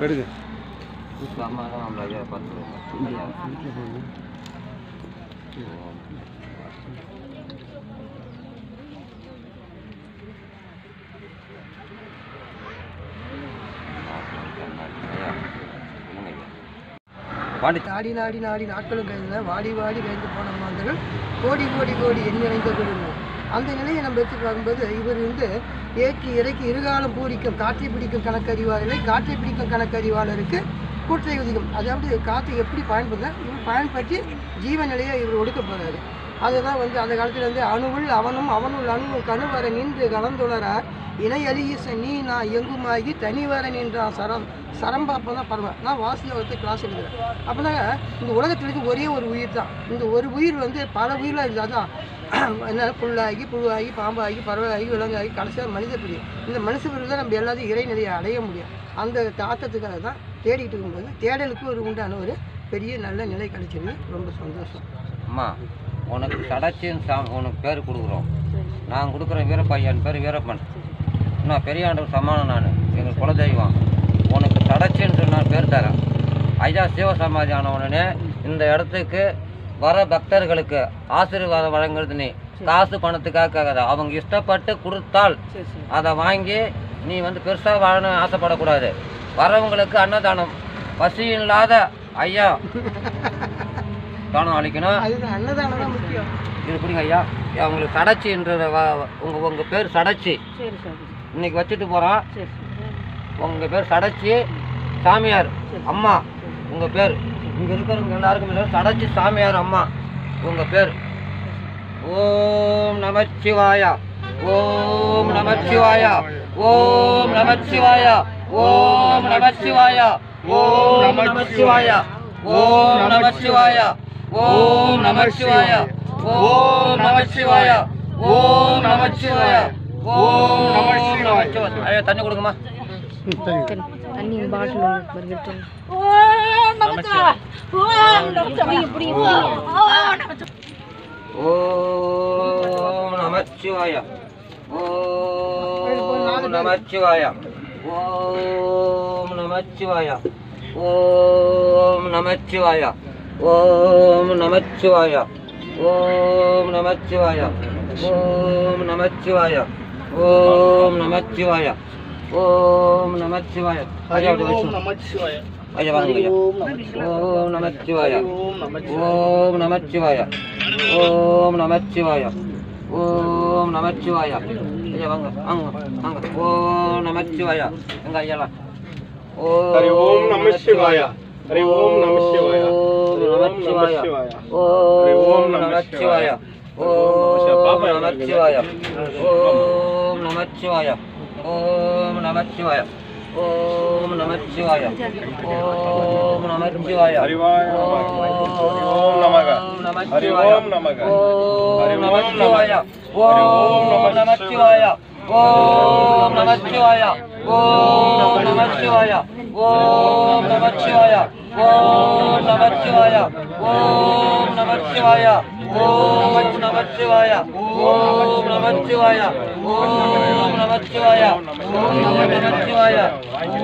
எடுங்க. ஆடி நாடி நாடி நாட்களும் கழிந்த வாடி வாடி கழிந்து போன மாந்தர்கள் கோடி கோடி கோடி எண்ணி வைந்த அந்த நிலையை நம்ம எடுத்து வரும்போது இவர் வந்து ஏற்றி இறக்கி இருகாலம் பூரிக்கும் காற்றை பிடிக்கும் கணக்கறிவாளரை காற்றை பிடிக்கும் கணக்கறிவாளருக்கு கூற்றை உதிக்கும். அதாவது காற்றை எப்படி பயன்படுத்த இவர் பயன்படுத்தி ஜீவநிலையை இவர் ஒடுக்க போகிறார் அதுதான் வந்து அந்த காலத்தில் வந்து அணுவுள் அவனும் அவனுள் அணுவும் கணுவர நின்று கலந்துளரார் இணை அலியீச நீ நான் எங்குமாகி தனிவர நின்றான் சரம். சரம்பாப்பம் தான் பரவாயில்ல நான் வாசியோகத்தை கிளாஸ் எடுக்கிறேன். அப்படின்னாங்க இந்த உலகத்தில் இருக்க ஒரே ஒரு உயிர் தான் இந்த ஒரு உயிர் வந்து பல உயிரில் இருந்தால் தான் என்ன புல்லாகி புழுவாகி பாம்பாகி பறவையாகி விலங்காகி கடைசியாக மனித பிரியம் இந்த மனுஷ பிரிவு தான் நம்ம எல்லாத்தையும் இறைநிலையை அடைய முடியும். அந்த தாக்கத்துக்காக தான் தேடிட்டு இருக்கும்போது தேடலுக்கு ஒரு உண்டான ஒரு பெரிய நல்ல நிலை கிடைச்சது ரொம்ப சந்தோஷம். அம்மா உனக்கு சடச்சின்னு சா உனக்கு பேர் கொடுக்குறோம். நான் கொடுக்குற வீரப்பையன் பேர் வீரப்பன். நான் பெரியாண்டவர் சமானம் நான். எங்கள் குலதெய்வம். உனக்கு சடச்சின்னு நான் பேர் தரேன். ஐயா சிவசமாதி ஆன உடனே இந்த இடத்துக்கு வர பக்தர்களுக்கு ஆசீர்வாதம் வழங்குறது நீ. காசு பணத்துக்காக கேட்காத அவங்க இஷ்டப்பட்டு கொடுத்தால் அதை வாங்கி நீ வந்து பெருசாக வாழணும் ஆசைப்படக்கூடாது. வரவங்களுக்கு அன்னதானம். பசி இல்லாத ஐயா. தானம் அளிக்கணும். இது பிடிங்க ஐயா. உங்களுக்கு சடச்சின்ற உங்கள் உங்கள் பேர் சடச்சி. இன்னைக்கு வச்சுட்டு போகிறோம் உங்கள் பேர் சடச்சி. சாமியார். அம்மா. உங்கள் பேர் இங்கே இருக்கிறவங்க எல்லாருக்கும் பேர் சடச்சி சாமியார் அம்மா உங்கள் பேர் ஓம் நமச்சிவாயா ஓம் நமச்சிவாயா ஓம் நமச்சிவாயா ஓம் நமச்சிவாயா ஓம் நமச்சிவாயா ஓம் நமச்சிவாயா ஓம் நமச்சிவாயா ஓம் நமச்சிவாயா ஓம் நமச்சிவாயா ஓம் நமச்சிவாயா தண்ணி கொடுங்கம்மா தண்ணி பாட்டில் வருகிறது ஓம் நமச்சிவாய ஓம் நமச்சிவாய ஓம் நமச்சிவாய ஓம் நமச்சிவாய ஓம் நமச்சிவாய ஓம் நமச்சிவாய ஓம் நமச்சிவாய ஓம் நமச்சிவாய ஓம் நமச்சிவாய ஐயா அப்படி అజవాంగయ ఓం నమశివాయ ఓం నమశివాయ ఓం నమశివాయ ఓం నమశివాయ అజవాంగ అంగ అంగ ఓం నమశివాయ అంగ అయ్యల ఓం నమశివాయ హరి ఓం నమశివాయ ఓం నమశివాయ ఓం నమశివాయ ఓం నమశివాయ ఓం నమశివాయ ఓం నమశివాయ ओम नमः शिवाय। ओम नमः शिवाय। हरि ओम नमः। हरि ओम नमः। ओम नमः शिवाय। ओम नमः शिवाय। ஓம் நமக. ஹரி ஓம் நமக. ஹரி ஓம் ஓம் நமச்சிவாய நமக. ஓம் நமச்சிவாய ஓம் நமச்சிவாய ஓம் நமச்சிவாய ஓம் நமச்சிவாய ஓம் நமச்சிவாய ஓம் நமச்சிவாய ஓம் நமச்சிவாய ஓம் நமச்சிவாய ஓம் நமச்சிவாய ஓம்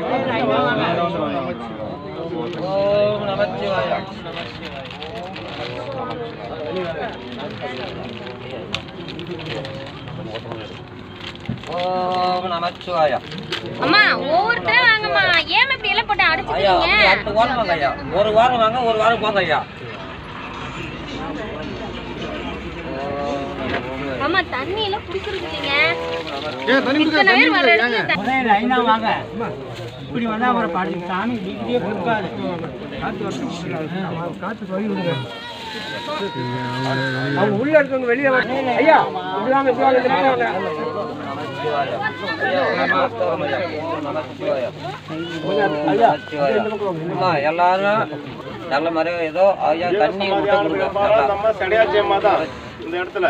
நமச்சிவாய ஓம் நமச்சிவாய ஓம் நமச்சிவாய அம்மா ஒவ்வொருத்தரும் வாங்கம்மா. ஏன் இப்படி எல்லாம் போட்டு ஐயா அடிச்சுட்டீங்க அப்படி அடுத்த வாரம் வாங்க ஐயா ஒரு வாரம் வாங்க ஒரு வாரம் போங்க ஐயா அம்மா தண்ணி எல்லாம் குடிக்கிறது இல்லைங்க ஏன் தண்ணி குடிக்க இத்தனை பேர் வர இடத்துல த- முதல்ல லைனா வாங்க. இப்படி வந்தா சாமி டிகிரியே கொடுக்காது அவங்க உள்ள இருக்கவங்க வெளியே ஐயா இப்படி வாங்க இப்படி எல்லாரும் நல்ல மாதிரி ஏதோ ஐயா தண்ணி இந்த இடத்துல.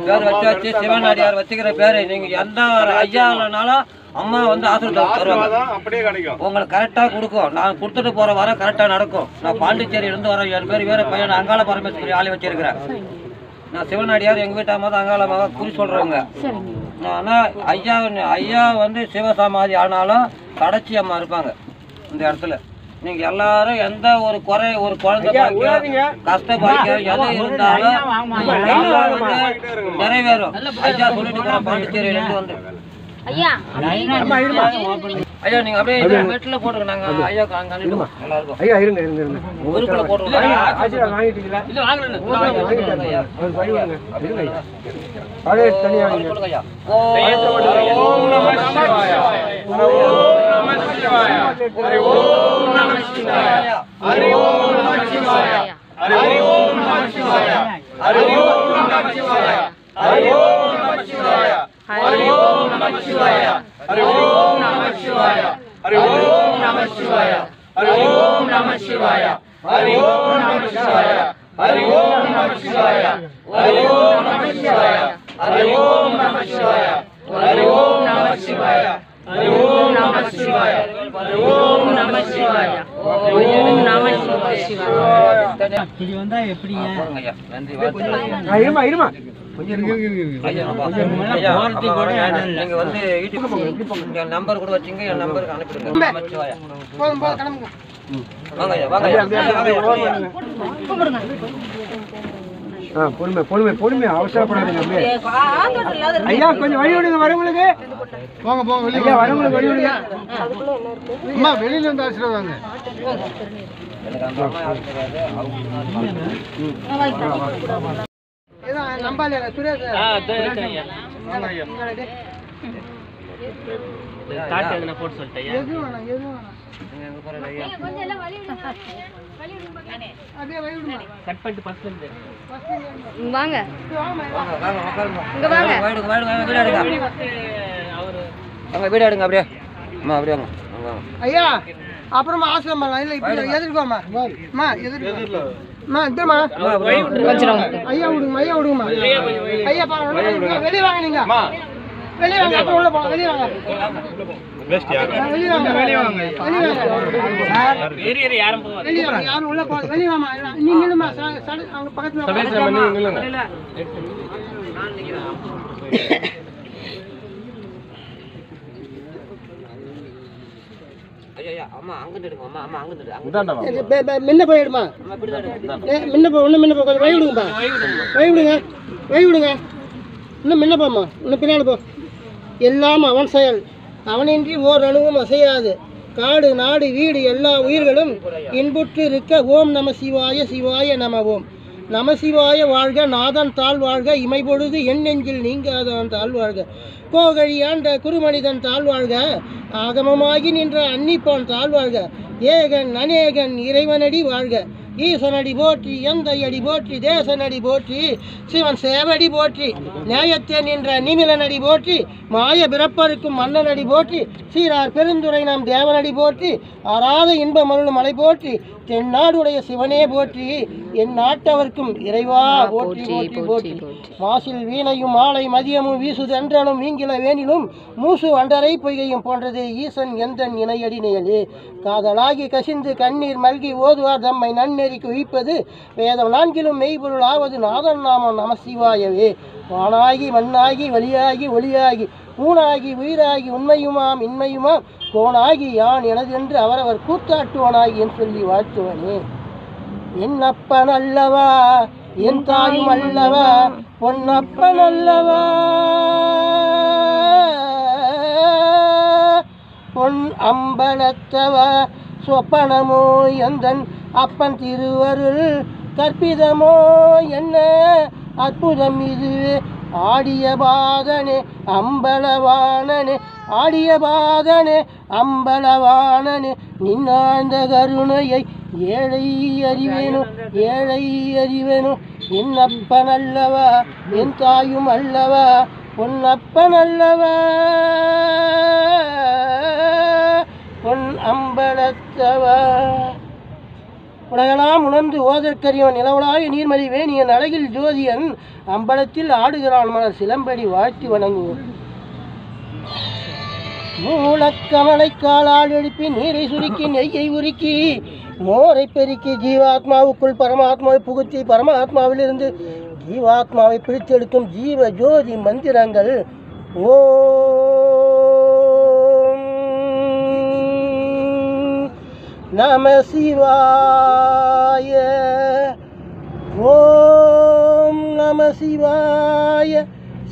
பேர் வச்சு வச்சு சிவனாடியார் வச்சுக்கிற பேரு நீங்க எந்த ஐயானாலும் அம்மா வந்து ஆசீர்வாதம் தருவாங்க. அப்படியே கிடைக்கும். உங்களுக்கு கரெக்டாக கொடுக்கும். நான் கொடுத்துட்டு போகிற வர கரெக்டாக நடக்கும். நான் பாண்டிச்சேரியிலேருந்து வரேன் என் பேர் வீர பையன் அங்காள பரமேஸ்வரி ஆளி வச்சிருக்கிறேன். நான் சிவனாடியார் எங்கள் வீட்டு அம்மா தான் அங்காள மகா குறி சொல்கிறவங்க ஆனால் ஐயா ஐயா வந்து சிவசமாதி ஆனாலும் கடைச்சி அம்மா இருப்பாங்க இந்த இடத்துல. நீங்க எல்லாரும் எந்த ஒரு குறை ஒரு குழந்தை பாக்கியம் கஷ்ட பாக்கியம் எது இருந்தாலும் நிறைவேறும். ஐயா சொல்லிட்டு பாண்டிச்சேரியிலேருந்து வந்து. ஐயா ஐயா நீங்க அப்படியே மெட்டில் போட்டுருங்க. நாங்க ஐயா அங்க அனுப்பிடுவோம் எல்லாருக்கும் ஐயா இருங்க இருங்க இருங்க. ஊருக்குள்ள போட்டுருங்க. ஆசீர்வாதம் வாங்கிட்டீங்களா? வாங்கிட்டேன் ஐயா. அவர் பழி வாங்க இருங்க ஐயா. பழைய தனியாக வைங்க. சொல்லுங்க ஐயா. ஓம் நம சிவாய. ஓம் நம சிவாய. ஹரி ஓம் நம சிவாய. ஹரி ஓம் நம சிவாய. ஹரி ஓம் நம சிவாய. ஹரி ஓம் நம சிவாய. ஹரி ஓம் நம சிவாய. ஹரி ஓம் நம சிவாய ஹரி ஓம் நம சிவாய ஹரி ஓம் நம சிவாய ஹரி ஓம் நம சிவாய ஹரி ஓம் நம சிவாய ஹரி ஓம் நம சிவாய ஹரி ஓம் நம சிவாய ஹரி ஓம் நம சிவாய ஹரி ஓம் நம சிவாய ஹரி ஓம் நம சிவாய ஹரி ஓம் நம சிவாய ஓம் நம சிவாய இப்படி வந்தா எப்படிங்க நன்றி இருமா இருமா நம்பர் கூட வச்சுங்க என் நம்பருக்கு அனுப்பிடுங்க ஆ பொறுமை பொறுமை பொறுமை அவசரப்படாதீங்க ஐயா கொஞ்சம் வழி விடுங்க வரவங்களுக்கு. போங்க போங்க வெளியே ஐயா வரவங்களுக்கு வழி விடுங்க. அம்மா வெளியில இருந்து ஆசீர்வாதாங்க எனக்கு அந்த அம்மா ஆசீர்வாதம், அவங்க ஆசீர்வாதம். ஏதோ நம்பாலே சுரேஷ் எதுவும் வேணாம் எதுவும் வேணாம். கட் பண்ணிட்டு ஃபர்ஸ்ட்ல இருந்து. வாங்க. இங்க வாங்க. வாங்க வீடு எடுங்க. அப்படியே. அம்மா அப்படியே வாங்க. ஐயா அப்புறமா ஆசிரம் பண்ணலாம் இல்லை ஐயா விடுங்கம்மா ஐயா விடுங்கம்மா. வெளியே வாங்க வெளியே வாங்க உள்ள வெளியே வாங்க. முன்ன போய் எடுமா முன்ன போய் இன்னும் முன்ன போய் கொஞ்சம் வழி விடுங்கப்பா. வழி விடுங்க. வழி விடுங்க. இன்னும் முன்ன போம்மா. இன்னும் பின்னாடி போ. எல்லாம் அவன் செயல். அவனின்றி ஓர் அணுவும் அசையாது. காடு நாடு வீடு எல்லா உயிர்களும் இன்புற்று இருக்க ஓம் நம சிவாய சிவாய நம ஓம் நம சிவாய வாழ்க நாதன் தாழ் வாழ்க இமைபொழுது என் நெஞ்சில் நீங்காதான் தாழ் வாழ்க. கோகழி ஆண்ட குருமனிதன் தாழ் வாழ்க ஆகமமாகி நின்ற அன்னிப்பான் தாழ் வாழ்க. ஏகன் அநேகன் இறைவனடி வாழ்க. ஈசனடி போற்றி எந்தையடி போற்றி தேசனடி போற்றி சிவன் சேவடி போற்றி நியாயத்தே நின்ற நிமிலனடி போற்றி மாய பிறப்பருக்கும் மன்னனடி போற்றி சீரார் பெருந்துரை நாம் தேவனடி போற்றி ஆறாத இன்ப மருளும் மலை போற்றி தென்னாடுடைய சிவனே போற்றி என் நாட்டவர்க்கும் இறைவா போற்றி போற்றி போற்றி மாசில் வீணையும் மாலை மதியமும் வீசுதென்றலும் வீங்கில வேணிலும் மூசு அண்டரை பொய்கையும் போன்றது ஈசன் எந்தன் இணையடி நிழலே காதலாகி கசிந்து கண்ணீர் மல்கி ஓதுவார் தம்மை நன்னெறிக்கு உயிப்பது வேதம். நான்கிலும் மெய்பொருள் ஆவது நாதன் நாமம் நம சிவாயவே. வானாகி மண்ணாகி வழியாகி ஒளியாகி ஊனாகி உயிராகி உண்மையுமாம் இன்மையுமாம் கோனாகி யான் எனது என்று அவரவர் கூத்தாட்டுவனாகி என் சொல்லி வாழ்த்துவனே. என் அப்பன் அல்லவா? என் தாயும் அல்லவா? பொன்னப்பன் அல்லவா? பொன் அம்பலத்தவா? சொப்பனமோ எந்தன் அப்பன் திருவருள் கற்பிதமோ என்ன? அற்புதம் இதுவே ஆடிய பாகனே அம்பலவானனே ஆடிய பாகனே அம்பலவானனே நின்னாழ்ந்த கருணையை ஏழை அறிவேனோ ஏழை அறிவேனோ என் அப்பன் அல்லவா? என் தாயும் அல்லவா? பொன்னப்பன் அல்லவா? பொன் அம்பலத்தவா? உலகெல்லாம் உணர்ந்து ஓதற்கரியவன் நிலவலாய நீர்மலி வேணியன் அழகில் ஜோதியன் அம்பலத்தில் ஆடுகிறான் மன சிலம்படி வாழ்த்தி வணங்குவோம் மூலக்கமலை காலால் எழுப்பி நீரை சுருக்கி நெய்யை உருக்கி மோரை பெருக்கி ஜீவாத்மாவுக்குள் பரமாத்மாவை புகுத்தி பரமாத்மாவிலிருந்து ஜீவாத்மாவை பிரித்தெடுக்கும் ஜீவ ஜோதி மந்திரங்கள். ஓ நம சிவாய ஓம் நம சிவாய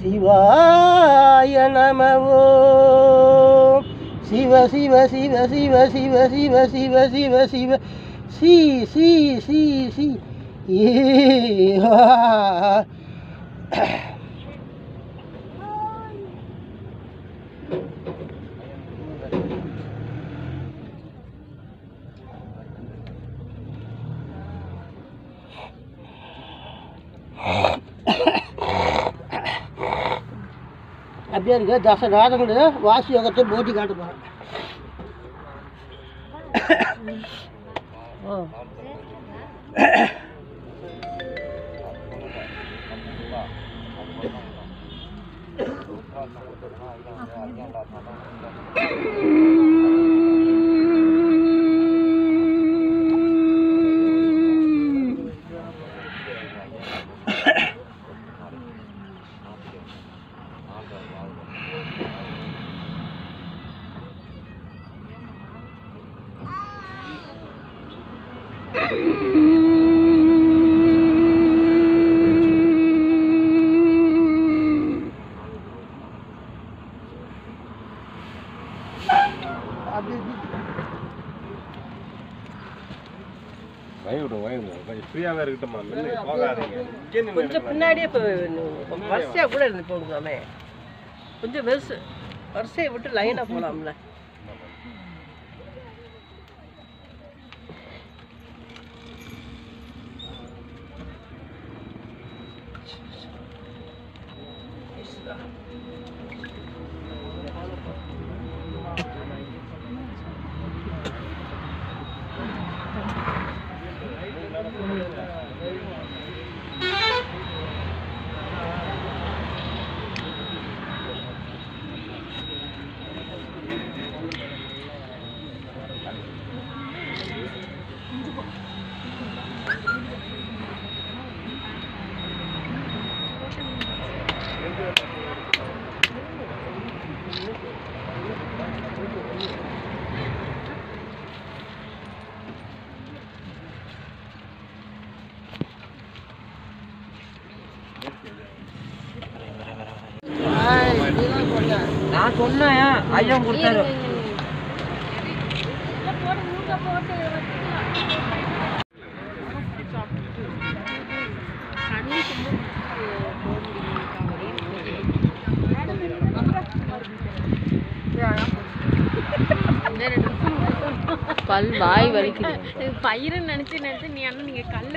சிவாய நம ஓம் சிவ சிவ சிவ சிவ சிவ சிவ சிவ சிவ சிவ. சி சி சி சி. ஏ ಅಭ್ಯರ್ಥಿಗೆ ದಸರಾದಗಳು ವಾಸಿಯಾಗುತ್ತೆ ಬೋಟಿಗಾಟ ಬರ வயிறு வயிறு கொஞ்சம் ஃப்ரீயாகவே இருக்கட்டும்மா. மில்லு போகாதீங்க. கொஞ்சம் பின்னாடியே இப்போ வரிசையாக கூட இருந்து போடுங்களாமே கொஞ்சம் பெருசு வரிசையை விட்டு லைனாக போகலாம்ல நான் சொன்னேன் ஐயா கொடுத்தாரு. பல் வாய் வலிக்குது. பயிறுன்னு நினைச்சு நினைச்சு நீ அண்ணன் நீங்க கல்ல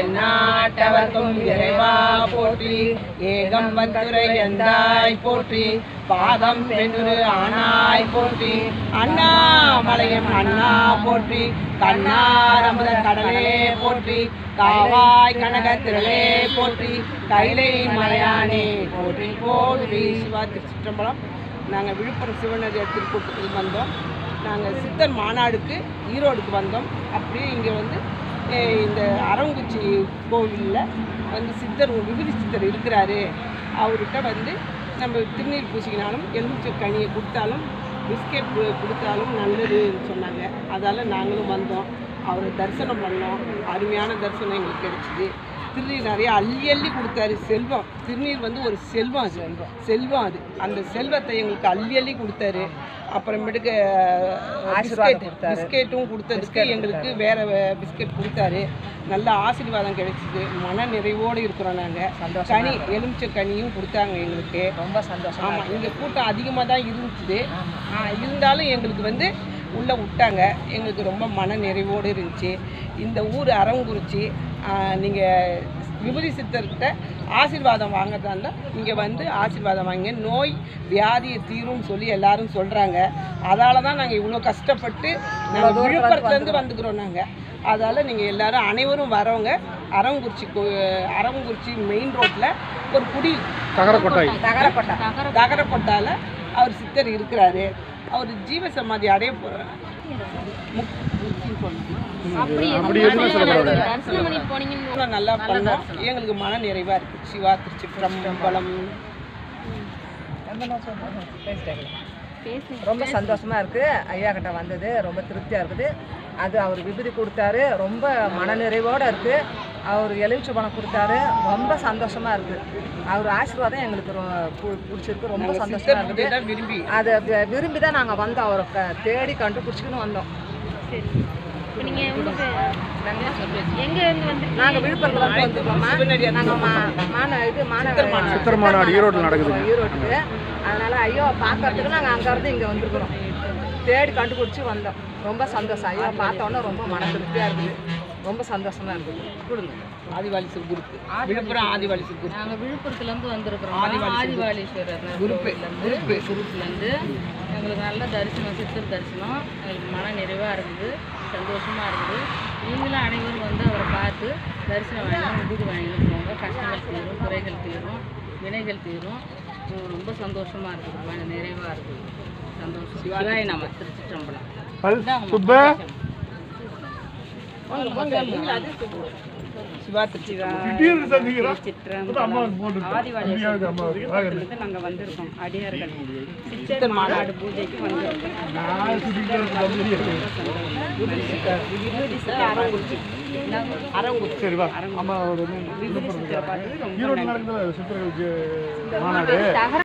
எந்நாட்டவர்க்கும் இறைவா போற்றி. ஏகம் வந்துரை எந்தாய் போற்றி. பாதம் பெண்ணுரு ஆனாய் போற்றி. அண்ணாமலையம் அண்ணா போற்றி. கண்ணாரமுத கடலே போற்றி. காவாய் கனக திரளே போற்றி. கைலை மலையானே போற்றி. போற்றி சிவா திருச்சிற்றம்பலம். நாங்கள் விழுப்புரம் சிவநதி திருக்கூட்டத்துக்கு வந்தோம். நாங்கள் சித்தர் மாநாடுக்கு ஈரோடுக்கு வந்தோம். அப்படியே இங்கே வந்து இந்த அரங்குச்சி கோவிலில் வந்து சித்தர் விபதி விபூதி சித்தர் இருக்கிறாரு. அவர்கிட்ட வந்து நம்ம திருநீர் பூசிக்கினாலும் எலுமிச்சை கனியை கொடுத்தாலும் பிஸ்கெட் கொடுத்தாலும் நல்லதுன்னு சொன்னாங்க. அதால் நாங்களும் வந்தோம். அவரை தரிசனம் பண்ணோம். அருமையான தரிசனம் எங்களுக்கு கிடச்சிது. திருநீர் நிறைய அள்ளி அள்ளி கொடுத்தாரு. செல்வம். திருநீர் வந்து ஒரு செல்வம் அது. செல்வம். அது. அந்த செல்வத்தை எங்களுக்கு அள்ளி அள்ளி கொடுத்தாரு. அப்புறமேட்டுக்கு பிஸ்கெட் பிஸ்கெட்டும் கொடுத்ததுக்கு எங்களுக்கு வேற பிஸ்கெட் கொடுத்தாரு. நல்ல ஆசீர்வாதம் கிடைச்சிது. மன நிறைவோடு இருக்கிறோம் நாங்கள் கனி எலுமிச்சை கனியும் கொடுத்தாங்க எங்களுக்கு. ரொம்ப சந்தோஷம் ஆமாம் இங்கே கூட்டம் அதிகமாக தான் இருந்துச்சு. இருந்தாலும் எங்களுக்கு வந்து உள்ளே விட்டாங்க. எங்களுக்கு ரொம்ப மன நிறைவோடு இருந்துச்சு. இந்த ஊர் அரங்குறிச்சி நீங்கள் விபூதி சித்தர்கிட்ட ஆசீர்வாதம் வாங்கறதா இருந்தால் இங்கே வந்து ஆசீர்வாதம் வாங்க நோய் வியாதியை தீரும்னு சொல்லி எல்லாரும் சொல்கிறாங்க அதால தான் நாங்கள் இவ்வளோ கஷ்டப்பட்டு நாங்கள் விழுப்புரத்துலேருந்து வந்துக்கிறோம் நாங்கள் அதால் நீங்கள் எல்லாரும் அனைவரும் வரவங்க அரவங்குறிச்சி அரவங்குறிச்சி மெயின் ரோட்டில் ஒரு குடி தகரக்கொட்டாய் தகரப்பட்டா தகரப்பட்டால அவர் சித்தர் இருக்கிறாரு. அவர் ஜீவ சமாதி அடைய போகிறார் அப்படி அப்படி எதுவும் சொல்லக்கூடாது. நல்லா பண்ணோம். எங்களுக்கு மன நிறைவா இருக்கு. சிவா திருச்சிற்றம்பலம். ரொம்ப சந்தோஷமா இருக்கு. ஐயா கிட்ட வந்தது. ரொம்ப திருப்தியா இருக்குது. அது அவர் விபூதி கொடுத்தாரு. ரொம்ப மனநிறைவோட இருக்கு. அவர் எலுமிச்சை பணம் கொடுத்தாரு. ரொம்ப சந்தோஷமா இருக்கு. அவர் ஆசீர்வாதம் எங்களுக்கு ரொ- பு- பிடிச்சிருக்கு ரொம்ப சந்தோஷமா இருக்குது. விரும்பி. அதை விரும்பி தான் நாங்கள் வந்தோம். அவரை க- தேடி கண்டுபிடிச்சிக்கின்னு வந்தோம். சரி. இப்போ நீங்க உங்களுக்கு எங்க இருந்து வந்து நாங்கள் விழுப்புரத்துல இருந்து வந்துருக்கோம்மா. நாங்கள் மா மான இது சித்தர் மாநாடு. ஈரோட்டில் நடக்குதுங்க. ஈரோட்டுக்கு அதனால ஐயோ பார்க்கறதுக்கு நாங்கள் அங்கேருந்து இங்கே வந்திருக்கிறோம். தேடி கண்டுபிடிச்சி வந்தோம். ரொம்ப சந்தோஷம். ஐயோ பார்த்தோன்னே ரொம்ப மன திருப்தியாக இருக்குது. ரொம்ப சந்தோஷமா இருக்குது. கொடுங்க. ஆதிவாலிசர் குரூப் விழுப்புரம் ஆதிவாலிசர் குரூப் நாங்கள் விழுப்புரத்துலேருந்து வந்திருக்கிறோம். ஆதிவாலீஸ்வரர் குரூப் கோவில்லேருந்து குரூப்லேருந்து எங்களுக்கு நல்ல தரிசனம் சித்தர் தரிசனம். எங்களுக்கு மன நிறைவாக இருக்குது. சந்தோஷமாக இருக்குது. நீங்களும் அனைவரும் வந்து அவரை பார்த்து தரிசனம் வாங்கி விபூதி வாங்கிட்டு போங்க. கஷ்டங்கள் தீரும் குறைகள் தீரும் வினைகள் தீரும். ரொம்ப சந்தோஷமாக இருக்குது. மன நிறைவாக இருக்குது. சந்தோஷம். சிவாய நம்ம திருச்சிற்றம்பலம். சுப்ப சிவா திருச்சி ஆதிவாலீஸ்வரர் நாங்கள் வந்திருக்கோம் அடியார்கள் சித்தர் மாநாடு பூஜைக்கு வந்திருக்கோம் சரி வா அம்மா ஒரு விபூதி சித்தரை பார்த்தது ரொம்ப ஈரோட்டில் நடக்குதுல்ல சித்தர்களுக்கு மாநாடு.